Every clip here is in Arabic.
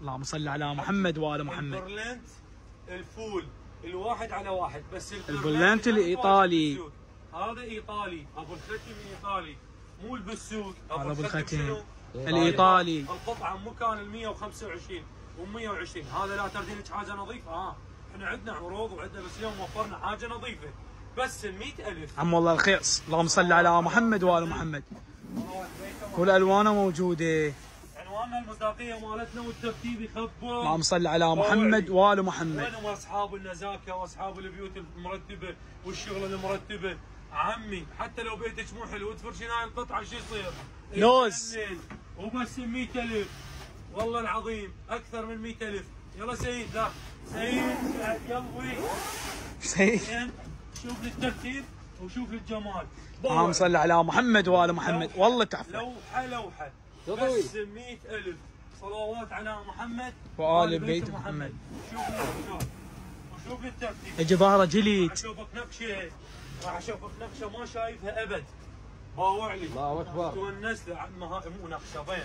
اللهم صل على محمد وآل محمد البرلنت الفول الواحد على واحد بس البرلنت الإيطالي. بالسوق. هذا إيطالي أبو الختم إيطالي مو البسوق هذا أبو الختم. شنو؟ الإيطالي. القطعة مو كان ال 125 و 120 هذا لا تردين لك حاجة نظيفة ها إحنا عندنا عروض وعندنا بس اليوم وفرنا حاجة نظيفة بس ال 100000 عم والله رخيص اللهم صل على محمد وآل محمد كل ألوانه موجودة عنواننا المصداقية مالتنا والترتيب يخبر اللهم صل على محمد وآل محمد. وينهم أصحاب النزاكه وأصحاب البيوت المرتبة والشغل المرتبة؟ عمي حتى لو بيتك مو حلو تفرشين هاي القطعة شو يصير؟ يتجنن. وبس 100000 والله العظيم أكثر من 100000 يلا سيد لا. سيد يلوي سيد شوف الترتيب وشوف الجمال. اللهم صل على محمد وآل محمد. والله تحفة. لوحة لوحة. بس 100000 صلوات على محمد وآل بيت محمد. شوف النقشات وشوف الترتيب راح جليد. أشوفك نقشة. راح أشوفك نقشة ما شايفها أبد. باوع لي. الله أكبر. تونس له عم ها- مو نقشة ضين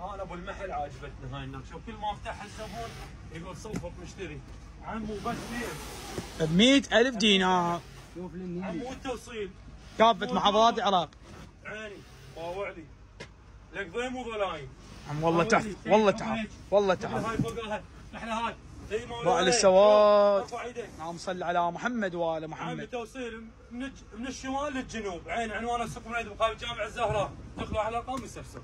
أنا أبو المحل عاجبتني هاي النقشة. وكل ما أفتح الزبون يقول صوفك مشتري. عمو بس ليه ب 100000 دينار. شوف عمو التوصيل كافه محافظات العراق عيني باوع لي. لك ضيم وضلايم عم والله تحفه والله تحفه والله تحفه هاي فوقها إحنا هاي. ولا السواد. اللهم صل على محمد وآل محمد. توصيل من الشمال للجنوب. عين عنوان السوق من بقابل جامع الزهراء. دخلوا على الارقام يستفسر